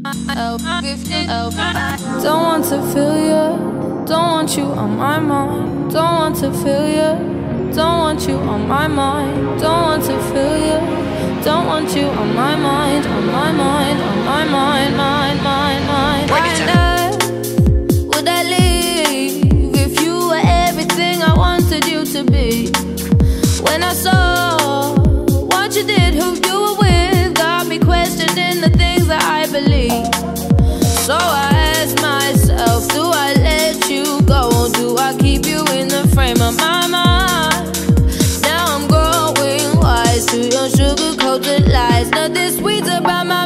Don't want to feel you, don't want you on my mind. Don't want to feel you, don't want you on my mind. Don't want to feel you, don't want you on my mind, on my mind, on my mind. My this weeds about my